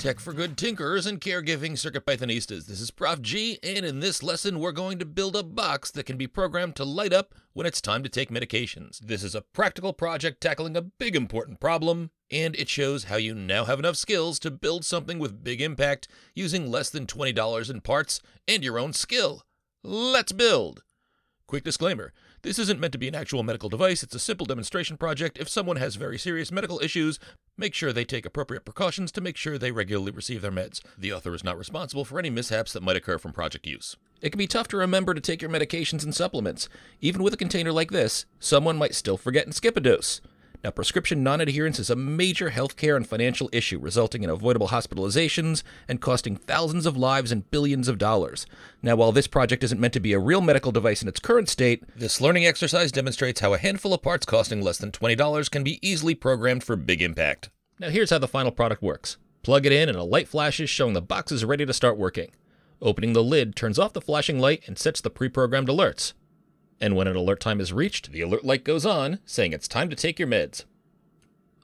Tech for good tinkerers and caregiving Circuit Pythonistas. This is Prof G, and in this lesson we're going to build a box that can be programmed to light up when it's time to take medications. This is a practical project tackling a big important problem, and it shows how you now have enough skills to build something with big impact using less than $20 in parts and your own skill. Let's build! Quick disclaimer this isn't meant to be an actual medical device, it's a simple demonstration project. If someone has very serious medical issues, make sure they take appropriate precautions to make sure they regularly receive their meds. The author is not responsible for any mishaps that might occur from project use. It can be tough to remember to take your medications and supplements. Even with a container like this, someone might still forget and skip a dose. Now, prescription non adherence is a major healthcare and financial issue, resulting in avoidable hospitalizations and costing thousands of lives and billions of dollars. Now, while this project isn't meant to be a real medical device in its current state, this learning exercise demonstrates how a handful of parts costing less than $20 can be easily programmed for big impact. Now, here's how the final product works plug it in, and a light flashes showing the box is ready to start working. Opening the lid turns off the flashing light and sets the pre programmed alerts and when an alert time is reached, the alert light goes on, saying it's time to take your meds.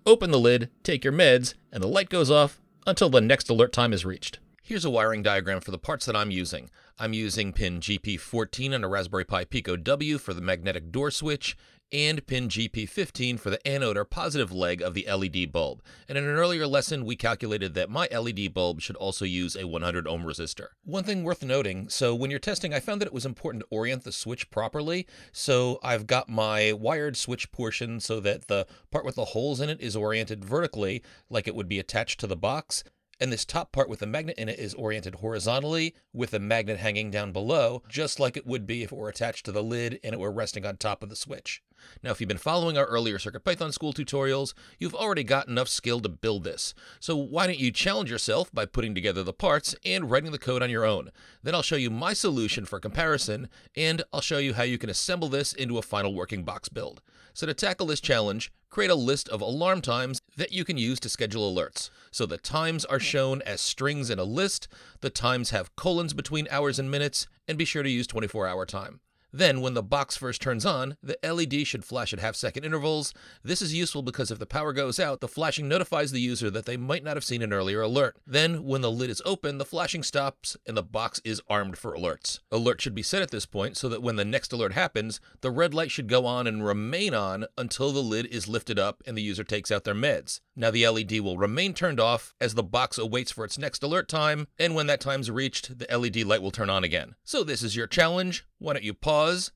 Open the lid, take your meds, and the light goes off until the next alert time is reached. Here's a wiring diagram for the parts that I'm using. I'm using pin GP14 on a Raspberry Pi Pico W for the magnetic door switch, and pin GP15 for the anode or positive leg of the LED bulb. And in an earlier lesson, we calculated that my LED bulb should also use a 100 ohm resistor. One thing worth noting, so when you're testing, I found that it was important to orient the switch properly. So I've got my wired switch portion so that the part with the holes in it is oriented vertically, like it would be attached to the box. And this top part with the magnet in it is oriented horizontally with the magnet hanging down below, just like it would be if it were attached to the lid and it were resting on top of the switch. Now, if you've been following our earlier CircuitPython school tutorials, you've already got enough skill to build this. So why don't you challenge yourself by putting together the parts and writing the code on your own? Then I'll show you my solution for comparison, and I'll show you how you can assemble this into a final working box build. So to tackle this challenge, create a list of alarm times that you can use to schedule alerts. So the times are shown as strings in a list, the times have colons between hours and minutes, and be sure to use 24 hour time. Then, when the box first turns on, the LED should flash at half second intervals. This is useful because if the power goes out, the flashing notifies the user that they might not have seen an earlier alert. Then, when the lid is open, the flashing stops and the box is armed for alerts. Alert should be set at this point so that when the next alert happens, the red light should go on and remain on until the lid is lifted up and the user takes out their meds. Now, the LED will remain turned off as the box awaits for its next alert time, and when that time's reached, the LED light will turn on again. So, this is your challenge. Why don't you pause,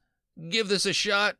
give this a shot,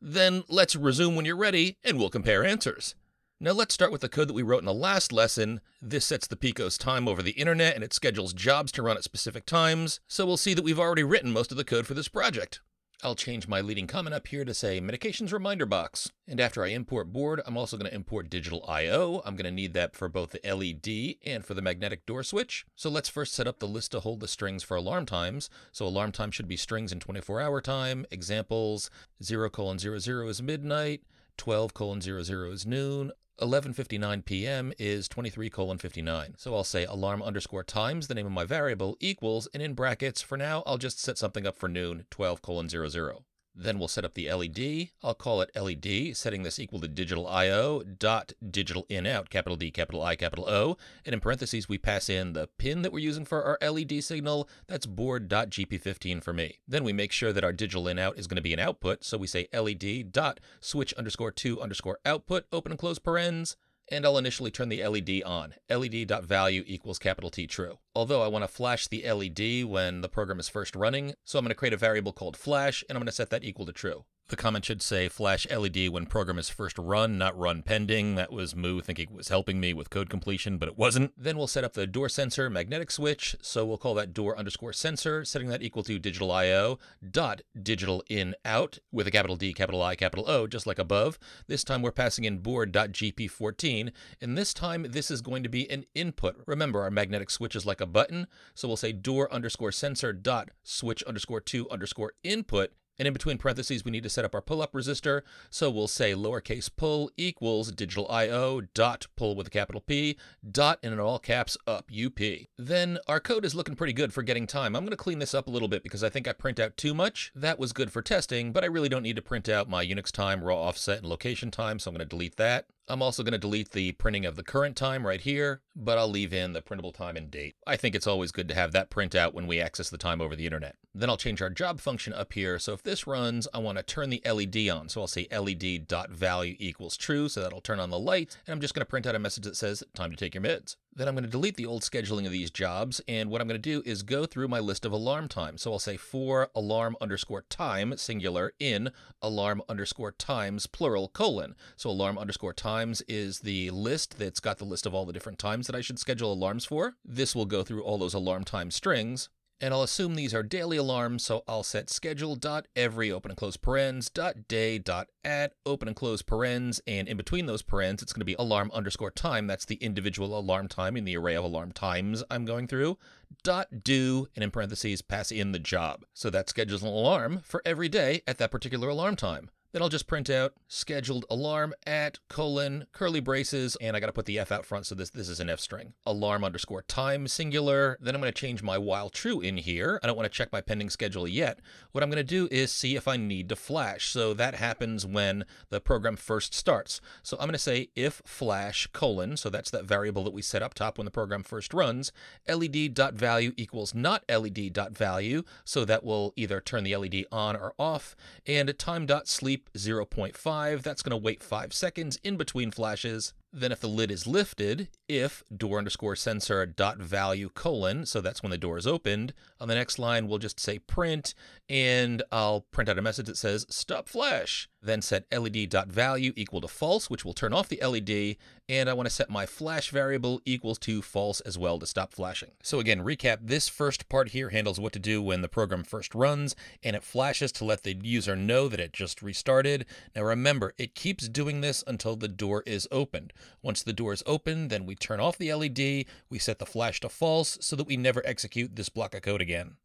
then let's resume when you're ready and we'll compare answers. Now let's start with the code that we wrote in the last lesson. This sets the Pico's time over the internet and it schedules jobs to run at specific times, so we'll see that we've already written most of the code for this project. I'll change my leading comment up here to say medications reminder box. And after I import board, I'm also going to import digital I.O. I'm going to need that for both the LED and for the magnetic door switch. So let's first set up the list to hold the strings for alarm times. So alarm time should be strings in 24 hour time. Examples 0 colon 00 is midnight, 12 colon 00 is noon, 11:59 p.m. is 23 colon 59. So I'll say alarm underscore times the name of my variable equals, and in brackets for now I'll just set something up for noon 12 colon 00. Then we'll set up the LED. I'll call it LED, setting this equal to digital IO dot digital in out, capital D, capital I, capital O. And in parentheses, we pass in the pin that we're using for our LED signal. That's board dot GP15 for me. Then we make sure that our digital in out is going to be an output. So we say LED dot switch underscore to underscore output, open and close parens and I'll initially turn the LED on. LED.value equals capital T true. Although I want to flash the LED when the program is first running, so I'm going to create a variable called flash, and I'm going to set that equal to true. The comment should say flash LED when program is first run, not run pending. That was Mu thinking it was helping me with code completion, but it wasn't. Then we'll set up the door sensor magnetic switch. So we'll call that door underscore sensor, setting that equal to digital IO dot digital in out with a capital D, capital I, capital O, just like above. This time we're passing in board dot GP14, and this time this is going to be an input. Remember, our magnetic switch is like a button, so we'll say door underscore sensor dot switch underscore to underscore input and in between parentheses, we need to set up our pull-up resistor. So we'll say lowercase pull equals digital IO dot pull with a capital P dot and in all caps up UP. Then our code is looking pretty good for getting time. I'm going to clean this up a little bit because I think I print out too much. That was good for testing, but I really don't need to print out my Unix time, raw offset, and location time, so I'm going to delete that. I'm also going to delete the printing of the current time right here, but I'll leave in the printable time and date. I think it's always good to have that print out when we access the time over the internet. Then I'll change our job function up here. So if this runs, I want to turn the LED on. So I'll say LED.value equals true. So that'll turn on the light. And I'm just going to print out a message that says time to take your meds. Then I'm going to delete the old scheduling of these jobs. And what I'm going to do is go through my list of alarm times. So I'll say for alarm underscore time, singular, in alarm underscore times, plural, colon. So alarm underscore times is the list that's got the list of all the different times that I should schedule alarms for. This will go through all those alarm time strings. And I'll assume these are daily alarms, so I'll set schedule dot every open and close parens dot day dot at open and close parens, and in between those parens, it's going to be alarm underscore time. That's the individual alarm time in the array of alarm times I'm going through. Dot do, and in parentheses, pass in the job. So that schedules an alarm for every day at that particular alarm time. Then I'll just print out scheduled alarm at colon curly braces, and I got to put the F out front so this, this is an F string. Alarm underscore time singular. Then I'm going to change my while true in here. I don't want to check my pending schedule yet. What I'm going to do is see if I need to flash. So that happens when the program first starts. So I'm going to say if flash colon, so that's that variable that we set up top when the program first runs, led.value equals not led.value, so that will either turn the LED on or off, and time.sleep 0.5. That's going to wait 5 seconds in between flashes. Then if the lid is lifted, if door underscore sensor dot value colon, so that's when the door is opened, on the next line we'll just say print, and I'll print out a message that says stop flash. Then set LED dot value equal to false, which will turn off the LED, and I want to set my flash variable equals to false as well to stop flashing. So again, recap, this first part here handles what to do when the program first runs, and it flashes to let the user know that it just restarted. Now remember, it keeps doing this until the door is opened. Once the door is open, then we turn off the LED, we set the flash to false so that we never execute this block of code again.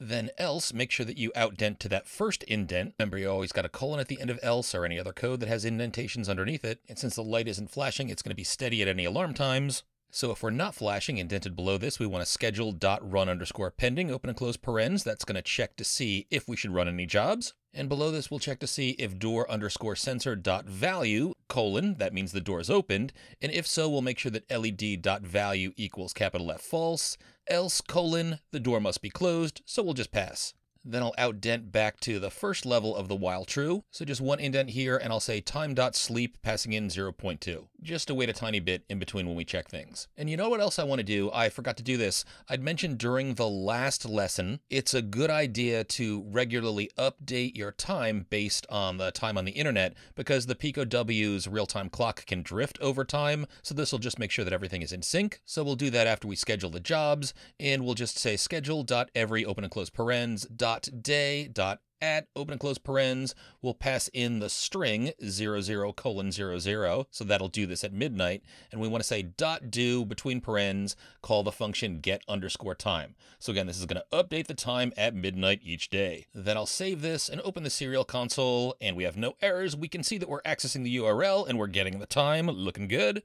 Then else, make sure that you outdent to that first indent. Remember, you always got a colon at the end of else or any other code that has indentations underneath it. And since the light isn't flashing, it's going to be steady at any alarm times. So if we're not flashing indented below this, we want to schedule dot run underscore pending, open and close parens. That's going to check to see if we should run any jobs. And below this, we'll check to see if door underscore sensor dot value colon, that means the door is opened. And if so, we'll make sure that LED dot value equals capital F false. Else colon, the door must be closed, so we'll just pass. Then I'll outdent back to the first level of the while true. So just one indent here, and I'll say time dot sleep, passing in 0.2. Just to wait a tiny bit in between when we check things. And you know what else I want to do? I forgot to do this. I'd mentioned during the last lesson, it's a good idea to regularly update your time based on the time on the internet because the Pico W's real-time clock can drift over time. So this will just make sure that everything is in sync. So we'll do that after we schedule the jobs, and we'll just say schedule.every open and close parens dot dot day dot at open and close parens we'll pass in the string 00 colon 00 so that'll do this at midnight. And we want to say dot do between parens call the function get underscore time. So again this is going to update the time at midnight each day. Then i'll save this and open the serial console and we have no errors. We can see that we're accessing the url and we're getting the time. Looking good.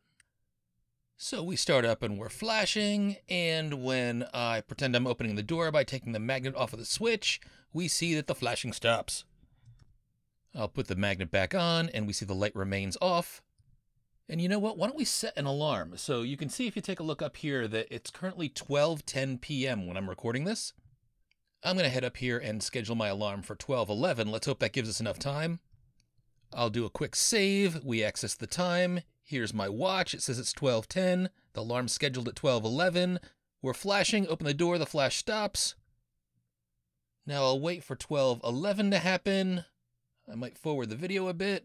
So we start up and we're flashing, and when I pretend I'm opening the door by taking the magnet off of the switch, we see that the flashing stops. I'll put the magnet back on, and we see the light remains off. And you know what? Why don't we set an alarm? So you can see if you take a look up here that it's currently 12:10 p.m. when I'm recording this. I'm going to head up here and schedule my alarm for 12:11. Let's hope that gives us enough time. I'll do a quick save. We access the time. Here's my watch. It says it's 12:10. The alarm's scheduled at 12:11. We're flashing. Open the door. The flash stops. Now I'll wait for 12:11 to happen. I might forward the video a bit.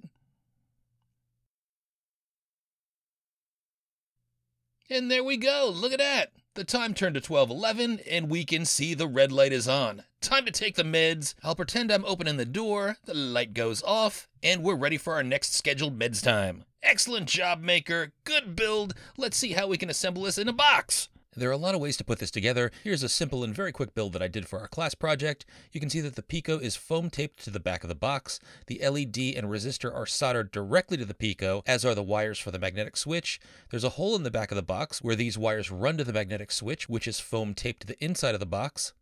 And there we go. Look at that. The time turned to 12:11 and we can see the red light is on. Time to take the meds. I'll pretend I'm opening the door. The light goes off and we're ready for our next scheduled meds time. Excellent job, Maker. Good build. Let's see how we can assemble this in a box. There are a lot of ways to put this together. Here's a simple and very quick build that I did for our class project. You can see that the Pico is foam taped to the back of the box. The LED and resistor are soldered directly to the Pico, as are the wires for the magnetic switch. There's a hole in the back of the box where these wires run to the magnetic switch, which is foam taped to the inside of the box.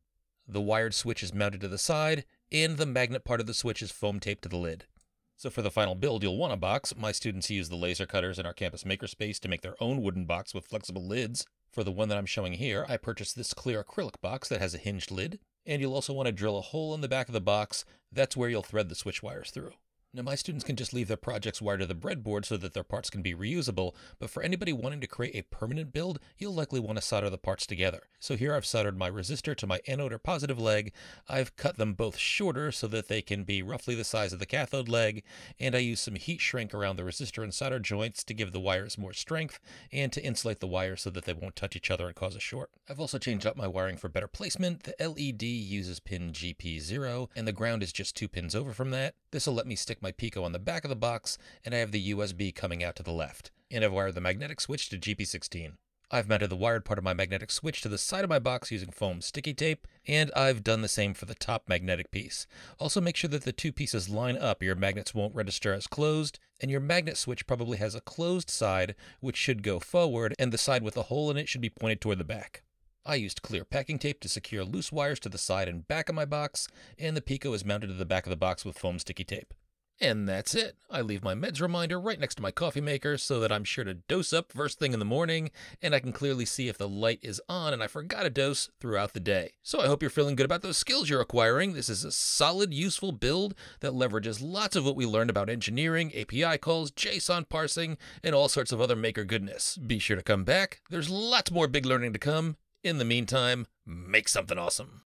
The wired switch is mounted to the side, and the magnet part of the switch is foam taped to the lid. So for the final build, you'll want a box. My students use the laser cutters in our campus makerspace to make their own wooden box with flexible lids. For the one that I'm showing here, I purchased this clear acrylic box that has a hinged lid. And you'll also want to drill a hole in the back of the box. That's where you'll thread the switch wires through. Now, my students can just leave their projects wired to the breadboard so that their parts can be reusable, but for anybody wanting to create a permanent build, you'll likely want to solder the parts together. So here I've soldered my resistor to my anode or positive leg, I've cut them both shorter so that they can be roughly the size of the cathode leg, and I use some heat shrink around the resistor and solder joints to give the wires more strength and to insulate the wires so that they won't touch each other and cause a short. I've also changed up my wiring for better placement. The LED uses pin GP0, and the ground is just two pins over from that. This will let me stick my Pico on the back of the box, and I have the USB coming out to the left. And I've wired the magnetic switch to GP16. I've mounted the wired part of my magnetic switch to the side of my box using foam sticky tape, and I've done the same for the top magnetic piece. Also make sure that the two pieces line up, your magnets won't register as closed, and your magnet switch probably has a closed side, which should go forward, and the side with a hole in it should be pointed toward the back. I used clear packing tape to secure loose wires to the side and back of my box, and the Pico is mounted to the back of the box with foam sticky tape. And that's it. I leave my meds reminder right next to my coffee maker so that I'm sure to dose up first thing in the morning, and I can clearly see if the light is on and I forgot a dose throughout the day. So I hope you're feeling good about those skills you're acquiring. This is a solid, useful build that leverages lots of what we learned about engineering, API calls, JSON parsing, and all sorts of other maker goodness. Be sure to come back. There's lots more big learning to come. In the meantime, make something awesome.